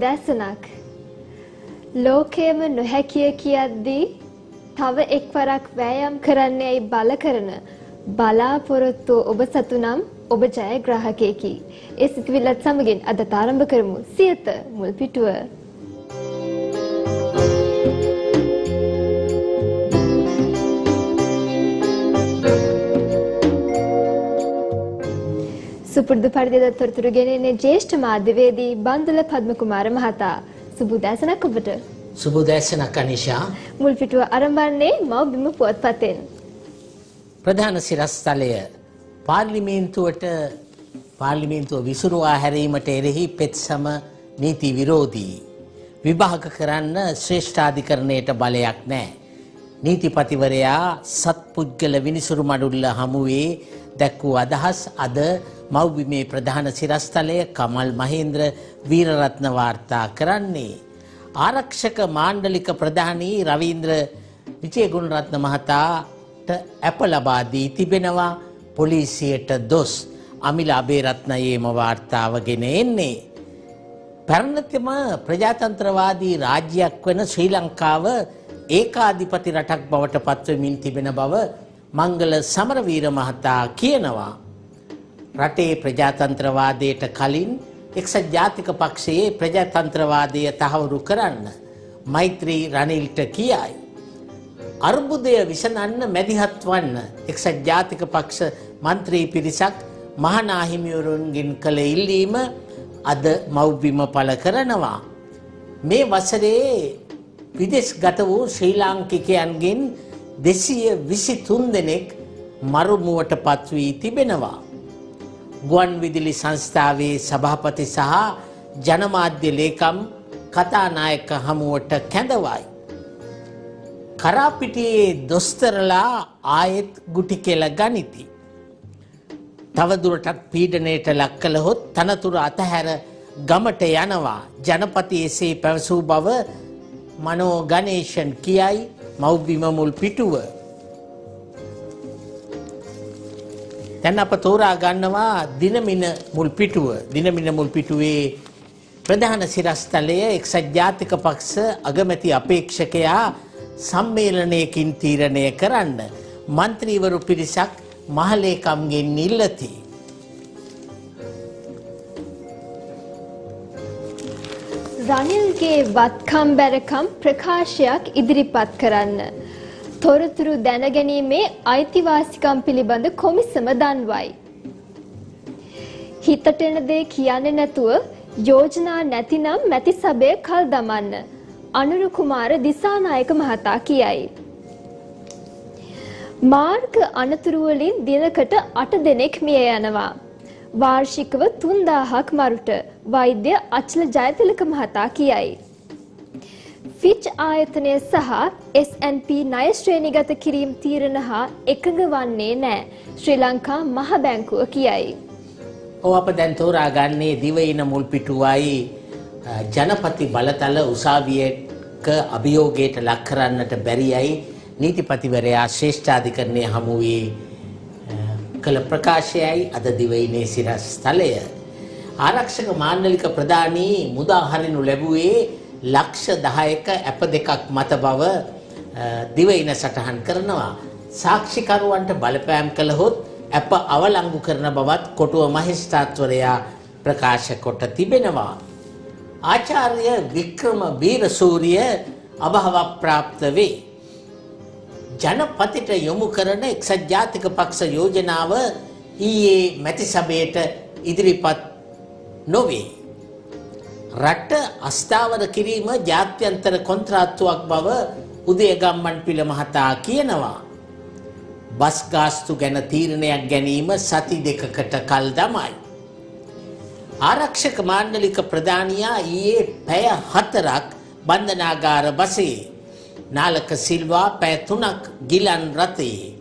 ආයුබෝවන් සුබෝදැසනක් ලෝකයම නොහැකිය කියද්දී තව එක්වරක් වෑයම් කරන්නේයි බල කරන බලාපොරොත්තු ඔබ සතු නම් ඔබ ජයග්‍රාහකයෙකි. ඒ සිතුවිල්ලත් සමගින් අද ආරම්භ කරමු සියත මුල් පිටුව. සුපුරුදු පරිදි තොරතුරු ගෙනෙන්නේ ජ්‍යෙෂ්ඨ මාධ්‍යවේදී බන්දුල පද්මකුමාර මහතා. සුබ උදෑසනක් ඔබට. සුබ උදෑසනක් අනිෂා. මුල් පිටුව ආරම්භන්නේ මව්බිම පුවත්පතෙන්. ප්‍රධාන සිරස්තලය පාර්ලිමේන්තුවට පාර්ලිමේන්තුව විසුරුවා හැරීමට එරෙහි පෙත්සම නීති විරෝධී. විභාග කරන්න ශ්‍රේෂ්ඨාධිකරණයට බලයක් නැහැ. නීතිපතිවරයා සත්පුද්ගල විනිසුරු මඩුල්ල හමුවේ දැක්වූ අදහස් අද මව්බිමේ ප්‍රධාන සිරස්තලය කමල් මහේන්ද්‍ර වීරරත්න වාර්තා කරන්නේ. ආරක්ෂක මාණ්ඩලික ප්‍රධානී රවීන්ද්‍ර විජයගුණරත්න මහතාට ඇප ලබා දී තිබෙනවා පොලිසියට දොස් අමිල අබේරත්නයේම වාර්තාවගෙන එන්නේ. පැරණතම ප්‍රජාතන්ත්‍රවාදී රාජ්‍යයක් වන ශ්‍රී ලංකාව ඒකාධිපති රටක් බවට පත්වමින් තිබෙන බව මංගල සමරවීර මහතා කියනවා. රටේ ප්‍රජාතන්ත්‍රවාදයට කලින් එක්සත් ජාතික පක්ෂයේ ප්‍රජාතන්ත්‍රවාදය තහවුරු කරන්න මෛත්‍රී රනිල්ට කියයි. අර්බුදය විසනන්න මැදිහත් වන්න එක්සත් ජාතික පක්ෂ මන්ත්‍රී පිරිසක් මහනාහිමිවරුන්ගෙන් කළ ඉල්ලීම අද මව්බිම පල කරනවා. මේ වසරේ විදෙස් ගත වූ ශ්‍රී ලාංකිකයන්ගෙන් දෙසිය විසි තුන් දෙනෙක් මරුමුවට පත්වී තිබෙනවා. ගුවන් විදිලි සංස්ථාවේ සභාපති සහ ජනමාධ්‍ය ලේකම් කතානායක හමුවට කැඳවයි. කරාපිටියේ දොස්තරලා ආයෙත් ගුටි කෙල ගනිති. තවදුරටත් පීඩනයට ලක් කළහොත් තනතුර අතහැර ගමට යනවා ජනපති එසේ පැවසූ බව මනෝ ගනේෂන් කියයි මව්බිම මුල් පිටුව. දැන් අප තෝරා ගන්නවා දිනමින මුල් පිටුව. දිනමින මුල් පිටුවේ ප්‍රධාන සිරස්තලය එක්සත් ජාතික පක්ෂ අගමැති අපේක්ෂකයා සම්මේලනයකින් තීරණය කරන්න. මන්ත්‍රීවරු පිරිසක් මහලේකම්ගෙන් ඉල්ලති. රනිල්ගේ වත්කම් බැරකම් ප්‍රකාශයක් ඉදිරිපත් කරන්න. තොරතුරු දැනගැනීමේ අයිතිවාසිකම් පිළිබඳ කොමිසම දන්වයි. හිතට එන දේ කියන්නේ නැතුව යෝජනා නැතිනම් මැති සභය කල් දමන්න. අනුරු කුමාර දිසානායක මහතා කියයි. මාර්ග අනතුරු වලින් දිනකට 8 දෙනෙක් මිය යනවා. වාර්ෂිකව 3000ක් මරුට වෛද්‍ය අචල ජයතිලක මහතා කියයි. ෆිච් ආයතනය සහ S&P ණය ශ්‍රේණිගත කිරීම තීරණ හා එකඟ වන්නේ නැහැ. ශ්‍රී ලංකා මහ බැංකුව කියයි. ඔව් අප දැන් තෝරා ගන්නේ දිවයින මුල් පිටුවයි ජනපති බලතල උසාවියක අභියෝගයට ලක් කරන්නට බැරියයි නීතිපතිවරයා ශ්‍රේෂ්ඨාධිකරණය හමුවේ කළ ප්‍රකාශයයි අද දිවයිනේ සිරස් තලය. ආරක්ෂක මාණ්ඩලික ප්‍රධානී මුදා හරිනු ලැබුවේ ලක්ෂ 10ක ඇප දෙකක් මත බව දිවයින සටහන් කරනවා. සාක්ෂිකරුවන්ට බලපෑම් කළහොත් ඇප අවලංගු කරන බවත් කොටුව මහේස්ත්‍රාත්වරයා ප්‍රකාශ කොට තිබෙනවා. ආචාර්ය වික්‍රම බීරසූරිය අභව ප්‍රාප්ත වේ. ජනපතිට යොමු කරන එක්සත් ජාතික පක්ෂ යෝජනාව ඊයේ මැති සභයට ඉදිරිපත් නොවේ. රට අස්ථාවර කිරීම ජාත්‍යන්තර කොන්ත්‍රාත්තුවක් බව උදයගම්මන් පිළ මහතා කියනවා. බස් ගාස්තු ගැන තීරණයක් ගැනීම සති දෙකකට කල් දමයි. ආරක්ෂක මාණ්ඩලික ප්‍රධානියා ඊයේ පැය හතරක් බන්ධනාගාර බසේ. නාලක සිල්වා පැය තුනක් ගිලන් රථයේ.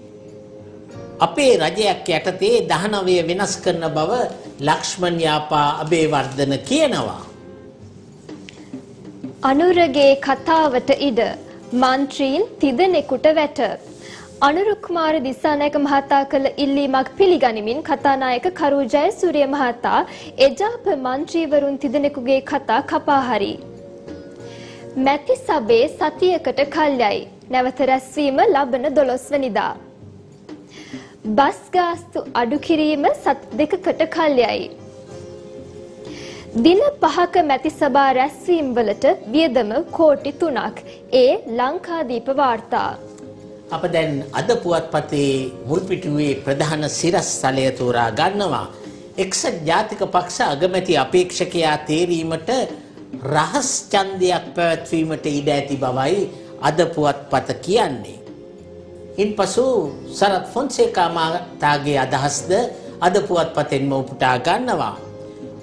අපේ රජයක් යටතේ දහනවය වෙනස් කරන බව ලක්ෂ්මන් යාපා අබේවර්ධන කියනවා. අනුරගේ කතාවට ඉඩ මන්ත්‍රීන් තිදෙනෙකුට වැට. අනුරුක් කුමාර දිසානායක මහතා කළ ඉල්ලීමක් පිළිගනිමින් කතානායක කරු ජයසූරිය මහතා එජාප මන්ත්‍රීවරුන් තිදෙනෙකුගේ කතා කපා හරි. මැති සබේ සතියකට කල්යයි. නැවත රැස්වීම ලබන දොළොස්වනිදා. බස් ගාස්තු අඩු කිරීම සත් දෙකකට කල්යයි. දින පහක මැති සභා රැස්වීම් වලට වියදම කෝටි තුනක්. ඒ ලංකාදීප වාර්තා. අප දැන් අද පුවත්පතේ මුල්පිටුවේ ප්‍රධාන සිරස්තලය තෝරා ගන්නවා. එක්සත් ජාතික පක්ෂ අගමැති අපේක්ෂකයා තේරීමට රහස් ඡන්දයක් පැවැත්වීමට ඉඩ ඇති බවයි අද පුවත්පත කියන්නේ. ඉන්පසු සරත් ෆොන්සේකා මහතාගේ අදහස්ද අද පුවත්පතෙන්ම උපුටා ගන්නවා.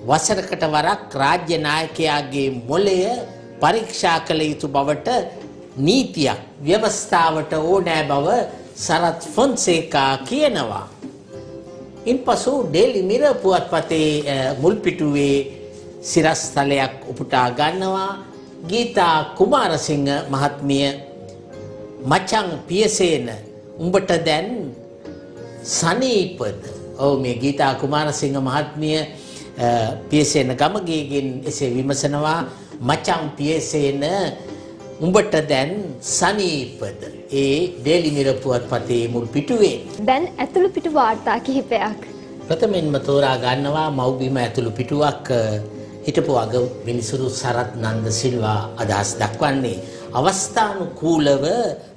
වසරකට වරක් රාජ්‍ය නායකයාගේ මොලය පරීක්ෂා කළ යුතු බවට නීතියක් ව්‍යවස්ථාවට ඕනෑ බව සරත් ෆොන්සේකා කියනවා. ඉන්පසු ඩේලි මිර පුවත්පතේ මුල්පිටුවේ සිරස්තලයක් උපුටා ගන්නවා ගීතා කුමාරසිංහ මහත්මිය මචං පියසේන උඹට දැන් සනීපද ඔව් මේ ගීතා කුමාරසිංහ මහත්මිය පියසේන ගමගේගෙන් එසේ විමසනවා මචං පියසේන උඹට දැන් සනීපද ඒ ඩේලි මිර පුවත්පතේ මුල් පිටුවේ දැන් ඇතුළු පිටු වාර්තා කිහිපයක්. ප්‍රථමයෙන්ම තෝරා ගන්නවා මව්බිම ඇතුළු පිටුවක් හිටපු අග මිනිසුරු සරත් නන්ද සිල්වා අදහස් දක්වන්නේ අවස්ථානුකූලව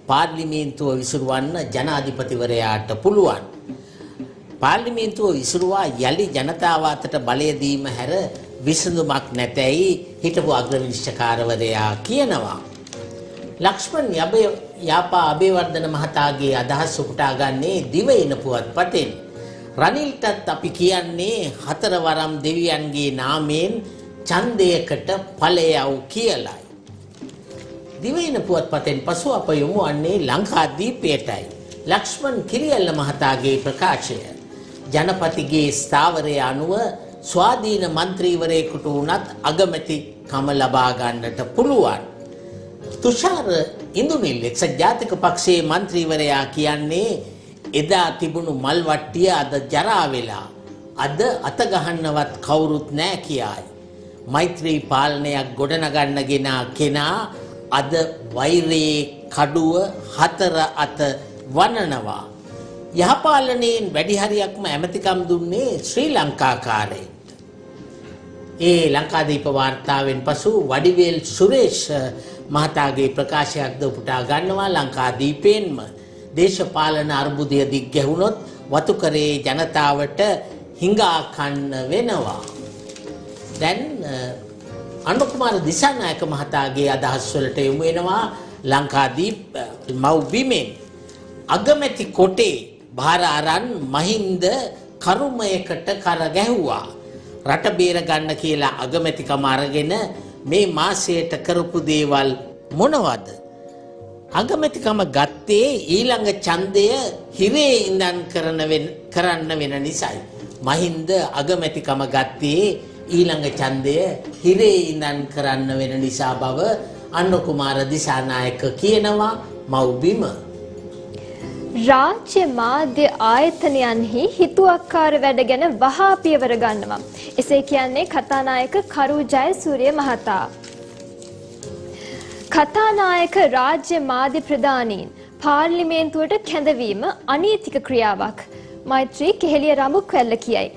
පාර්ලිමේන්තුව විසුරුවන්න ජනාධිපතිවරයාට පුළුවන්. පාර්ලිමේන්තුව විසුරුවා යළි ජනතාව අතට බලය දීම හැර විසඳුමක් නැතැයි හිටපු අග්‍රවිනිශ්චකාරවරයා කියනවා. ලක්ෂ්මන් යබය යාපා අබේවර්ධන මහතාගේ අදහස් උපුටා ගන්නේ දිවයින පුවත්පතෙන්. රනිල්ටත් අපි කියන්නේ හතරවරම් දෙවියන්ගේ නාමයෙන් ඡන්දයකට ඵලයව් කියලයි. දිවයින පුවත්පතෙන් පසු අප යොමු වන්නේ ලංකාදීපයටයි. ලක්ෂ්මන් කිරියල්ල මහතාගේ ප්‍රකාශය. ජනපතිගේ ස්ථාවරය අනුව ස්වාධීන මන්ත්‍රීවරයෙකුට වුණත් අගමැති කම ලබා ගන්නට පුළුවන්. තුෂාර ඉඳුනිල් එක්සත් ජාතික පක්ෂයේ මන්ත්‍රීවරයා කියන්නේ එදා තිබුණු මල් වට්ටිය අද ජරා වෙලා අද අත ගහන්නවත් කවුරුත් නෑ කියායි. මෛත්‍රී පාලනයක් ගොඩනගන්නගෙන කෙනා අද වෛරයේ කඩුව හතර අත වනනවා. යහපාලනයෙන් වැඩි හරියක්ම ඇමතිකම් දුන්නේ ශ්‍රී ලංකාකාරයට. ඒ ලංකාදීප වාර්තාවෙන් පසු වඩිවේල් සුරේෂ් මහතාගේ ප්‍රකාශයක්ද උපුටා ගන්නවා ලංකාදීපයෙන්ම දේශපාලන අර්බුදය දිග්ගැහුණොත් වතුකරේ ජනතාවට හිඟා කන්න වෙනවා. දැන් අනුකුමාර දිසානායක මහතාගේ අදහස් වලට යොමු වෙනවා ලංකාදීප මව්බිමෙන් අගමැති කොටේ භාර අරන් මහින්ද කරුමයකට කර ගැහුවා. රට බේර ගන්න කියලා අගමැතිකම අරගෙන මේ මාසයට කරපු දේවල් මොනවද? අගමැතිකම ගත්තේ ඊළඟ ඡන්දය හිරේ ඉඳන් කරන කරන්න වෙන නිසායි. මහින්ද අගමැතිකම ගත්තේ ඊළඟ ඡන්දය හිරේ ඉඳන් කරන්න වෙන නිසා බව අන්න කුමාර දිසානායක කියනවා මව්බිම රාජ්‍ය මාධ්‍ය ආයතනයන්හි හිතුවක්කාර වැඩ ගැන වහා පියවර ගන්නවා. එසේ කියන්නේ කතානායක කරු ජයසූරිය මහතා. කතානායක රාජ්‍ය මාධ්‍ය ප්‍රධානීන් පාර්ලිමේන්තුවට කැඳවීම අනීතික ක්‍රියාවක්. මෛත්‍රී කෙහෙලිය රඹුක්වැල්ල කියයි.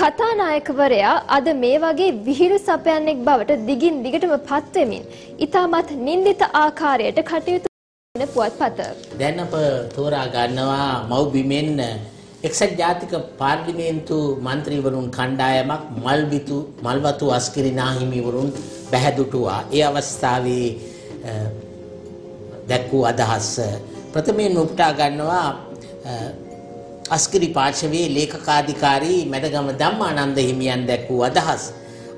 කතානායකවරයා අද මේ වගේ විහිළු සපයන්නෙක් බවට දිගින් දිගටම පත්වෙමින් ඉතාමත් නින්දිත ආකාරයට කටයුතු පුවත්පත. දැන් අප තෝරා ගන්නවා මව්බිමෙන් එක්සත් ජාතික පාර්ලිමේන්තු මන්ත්‍රීවරුන් කණ්ඩායමක් මල්විතු මල්වතු අස්කිරි නාහිමිවරුන් බැහැදුටුවා. ඒ අවස්ථාවේ දැක්වූ අදහස් ප්‍රථමයෙන් උපුටා ගන්නවා අස්කිරි පාර්ශවයේ ලේකකාධිකාරී මැදගම ධම්මානන්ද හිමියන් දැක්වූ අදහස්.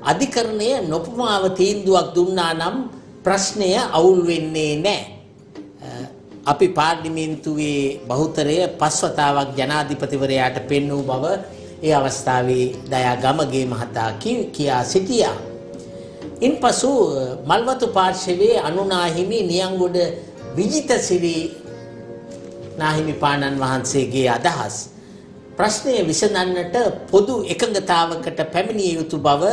අධිකරණය නොපමාව තීන්දුවක් දුන්නා නම් ප්‍රශ්නය අවුල් වෙන්නේ නැහැ. අපි පාර්ලිමේන්තුවේ බහුතරය පස්වතාවක් ජනාධිපතිවරයාට පෙන්වූ බව ඒ අවස්ථාවේ දයා ගමගේ මහතා කියා සිටියා. ඉන්පසු මල්වතු පාර්ශවයේ අනුනාහිමි නියංගොඩ විජිතසිරි නාහිමිපාණන් වහන්සේගේ අදහස් ප්‍රශ්නය විසඳන්නට පොදු එකඟතාවකට පැමිණිය යුතු බව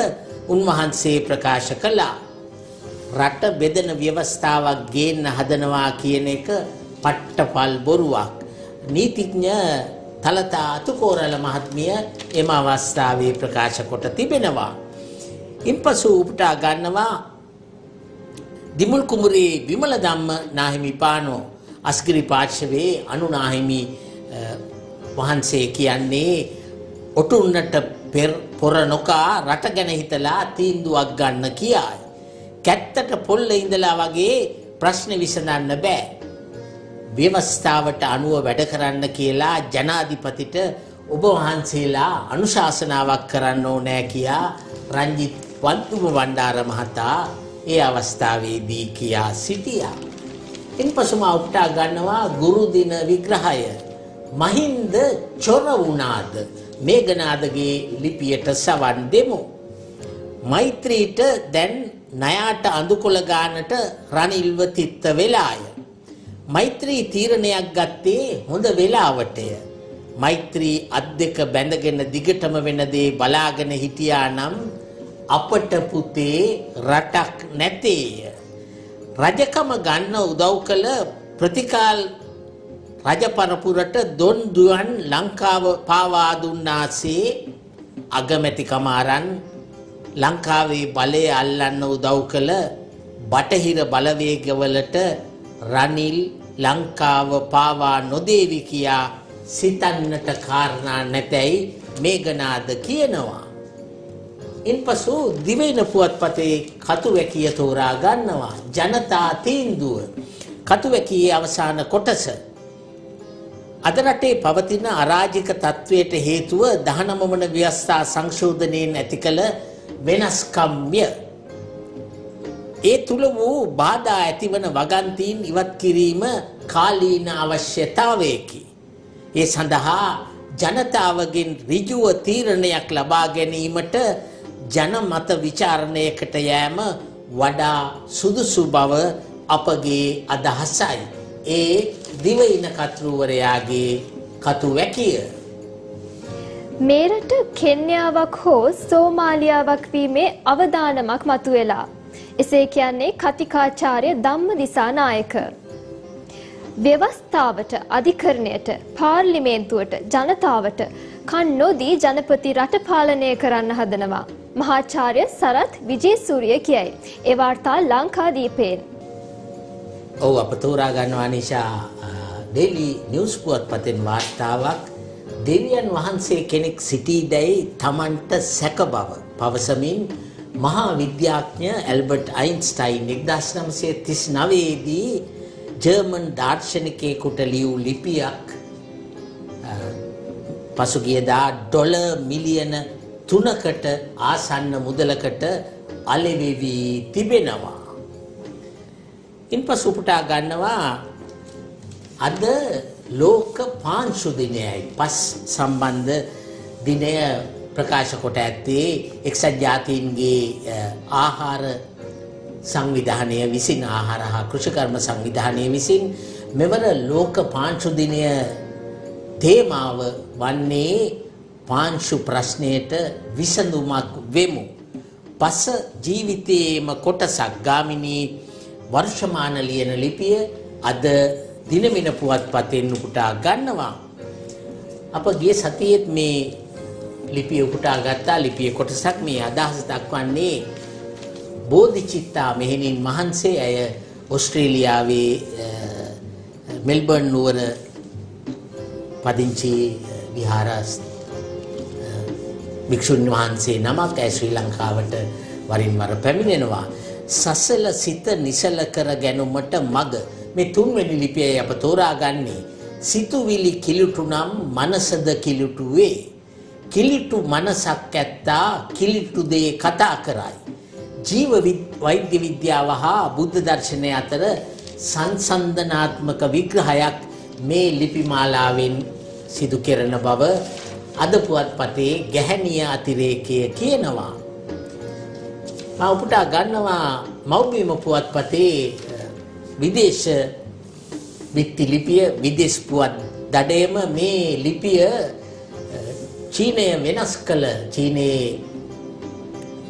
උන්වහන්සේ ප්‍රකාශ කළා. රට බෙදන ව්‍යවස්ථාවක් ගේන්න හදනවා කියන එක පට්ටපල් බොරුවක්. නීතිඥ තලතා අතුකෝරල මහත්මිය එම අවස්ථාවේ ප්‍රකාශ කොට තිබෙනවා. ඉන්පසු උපුටා ගන්නවා දිමුල් කුමරේ විමල ධම්ම නාහිමි පානෝ අස්ගිරි පාර්ශවයේ අනුනාහිමි වහන්සේ කියන්නේ ඔටුන්නට පොර නොකා රට ගැන හිතලා තීන්දුවක් ගන්න කියායි. කැත්තට පොල්ල ඉඳලා වගේ ප්‍රශ්න විසඳන්න බෑ. ව්‍යවස්ථාවට අනුව වැඩ කරන්න කියලා ජනාධිපතිට ඔබ වහන්සේලා අනුශාසනාවක් කරන්න ඕනෑ කියා රංජිත් වන්තුම වණ්ඩාර මහතා ඒ අවස්ථාවේදී කියා සිටියා. ඉන්පසුම උප්ටා ගන්නවා ගුරු දින විග්‍රහය. මහින්ද චොර වුණාද මේඝනාදගේ ලිපියට සවන් දෙමු. මෛත්‍රීට දැන් ණයාට අඳුකොළ ගානට රනිල්ව තිත්ත වෙලාය. මෛත්‍රී තීරණයක් ගත්තේ හොඳ වෙලාවටය. මෛත්‍රී අත් දෙක බැඳගෙන දිගටම වෙන දේ බලාගෙන හිටියා නම් අපට පුතේ රටක් නැතේය. රජකම ගන්න උදව් කළ ප්‍රතිකාල් රජපරපුරට දොන් දුවන් ලංකාව පාවා දුන්නාසේ අගමැතිකම අරන් ලංකාවේ බලය අල්ලන්න උදව් කළ බටහිර බලවේගවලට රනිල් ලංකාව පාවා නොදේවි කියා සිතන්නට කාරණා නැතැයි මේගනාද කියනවා. ඉන්පසු දිවෙන පුවත්පතේ කතුවැකිය තෝරා ගන්නවා ජනතා තීන්දුව කතුවැකියේ අවසාන කොටස අද රටේ පවතින අරාජික තත්ත්වයට හේතුව දහනමවන ව්‍යවස්ථා සංශෝධනයෙන් ඇති කළ වෙනස්කම්ය. ඒ තුළ වූ බාධා ඇතිවන වගන්තීන් ඉවත් කිරීම කාලීන අවශ්‍යතාවයකි. ඒ සඳහා ජනතාවගෙන් ඍජුව තීරණයක් ලබා ගැනීමට ජනමත ਵਿਚාරණයකට යෑම වඩා සුදුසු බව අපගේ අදහසයි. ඒ දිවයින කතෘවරයාගේ කතු වැකිය. මේ රට කෙන්යාවක් හෝ සෝමාලියාවක් වීමේ අවදානමක් මතුවෙලා. එසේ කියන්නේ කතිකාචාර්ය ධම්ම දිසානායක. ව්‍යවස්ථාවට අධිකරණයට පාර්ලිමේන්තුවට ජනතාවට කන් නොදී ජනපති රට පාලනය කරන්න හදනවා. මහාචාර්ය සරත් විජේසූරිය කියයි. ඒ වාර්තා ලංකාදීපයෙන්. ඔව් අප තෝරා ගන්නවා නිෂා ඩේලි නිවුස් පුවත්පතෙන් වාර්තාවක් දෙවියන් වහන්සේ කෙනෙක් සිටීදැයි Tamanට සැක බව පවසමින් මහා විද්‍යාඥ ඇල්බර්ට් අයින්ස්ටයින් 1939 දී ජර්මන් දාර්ශනිකයෙකුට ලියූ ලිපියක් පසුගියදා ඩොලර් මිලියන 3කට ආසන්න මුදලකට අලෙවිවි තිබෙනවා. ඉන්පසු උපුටා ගන්නවා අද ලෝක පාංශු දිනයයි පස් සම්බන්ධ දිනය ප්‍රකාශ කොට ඇත්තේ එක්සත් ජාතීන්ගේ ආහාර සංවිධානය විසින් ආහාර හා කෘෂිකර්ම සංවිධානය විසින් මෙවර ලෝක පාංශු දිනය තේමාව වන්නේ පාංශු ප්‍රශ්නයට විසඳුමක් වෙමු. පස ජීවිතයේම කොටසක් ගාමිණී වර්ෂමාන ලියන ලිපිය අද දිනමින පුවත්පතෙන් උපුටා ගන්නවා. අප ගිය සතියේත් මේ ලිපිය උපුටා ගත්තා ලිපිය කොටසක් මේ අදහස දක්වන්නේ බෝධිචිත්තා මෙහෙණින් මහන්සේ ඇය ඔස්ට්‍රේලියාවේ මෙල්බර්න් නුවර පදිංචි විහාර භික්ෂුන් වහන්සේ නමක් ඇය ශ්‍රී ලංකාවට වරින් වර පැමිණෙනවා. සසල සිත නිසල කර ගැනුමට මග මේ තුන්වෙනි ලිපියයි අප තෝරාගන්නේ සිතුවිලි කිලුටු නම් මනසද කිලුටු වේ. කිලිටු මනසක් ඇත්තා කිලිටු දේ කතා කරයි. ජීව වෛද්‍ය විද්‍යාව හා බුද්ධ දර්ශනය අතර සංසන්දනාත්මක විග්‍රහයක් මේ ලිපිමාලාවෙන් සිදු කෙරෙන බව අද පුවත්පතේ ගැහැණිය අතිරේකය කියනවා. මම උපුටා ගන්නවා මව්බිම පුවත්පතේ විදේශ බිත්ති ලිපිය විදෙස් පුවත් දඩයම මේ ලිපිය චීනය වෙනස් කළ චීනයේ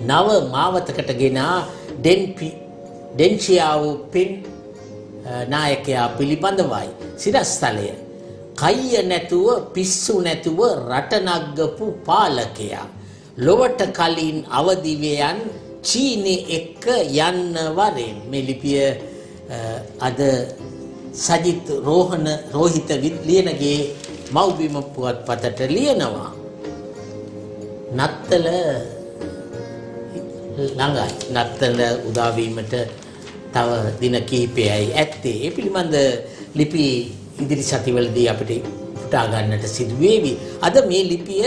නව මාවතකට ගෙනා ඩෙන්පි ඩෙන්චියාව පින් නායකයා පිළිබඳවයි සිරස්ථලය. කයිය නැතුව පිස්සු නැතුව රටනග්ගපු පාලකයා. ලොවට කලින් අවදිවයන් චීනය එක්ක යන්න වරෙන් මෙලිපිය අද සජිත් රෝහණ රෝහිත ලියනගේ මව්බිම පුවත් පතට ලියනවා. නත්තල ළඟයි නත්තල උදාවීමට තව දින කීපයයි ඇත්තේ ඒ පිළිබඳ ලිපි ඉදිරි සතිවලදී අපිට පුටා ගන්නට සිදු වේවි. අද මේ ලිපිය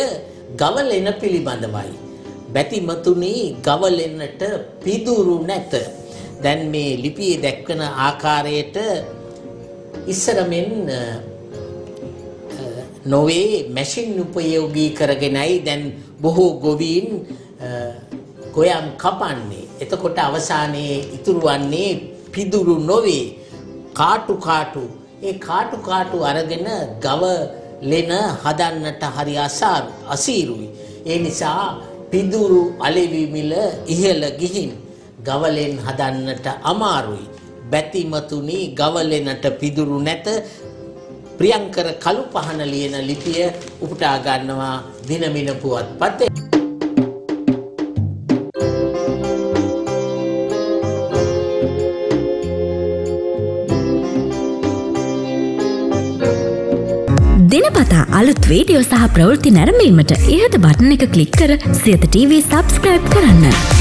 ගවලෙන පිළිබඳවයි. බැතිමතුනි ගවලෙන්නට පිදුරු නැත. දැන් මේ ලිපියේ දැක්වන ආකාරයට ඉස්සර මෙන් නොවේ මැෂින් උපයෝගී කරගෙනයි දැන් බොහෝ ගොවීන් ගොයම් කපන්නේ. එතකොට අවසානයේ ඉතුරු වන්නේ පිදුරු නොවේ කාටු කාටු. ඒ කාටු කාටු අරගෙන ගව ලෙන හදන්නට හරි අසාරු අසීරුයි. ඒ නිසා පිදුරු අලෙවිමිල ඉහළ ගිහින් ගවලෙන් හදන්නට අමාරුයි. බැතිමතුනි ගවලෙනට පිදුරු නැත ප්‍රියංකර කළු පහන ලියන ලිපිය උපුටා ගන්නවා දිනමින පුවත් පතේ. දිනපතා අලුත් වීඩියෝ සහ ප්‍රවෘත්ති නැරඹීමට ඉහත බටන එක කලික් කර සියත TV සබස්ක්‍රයිබ් කරන්න.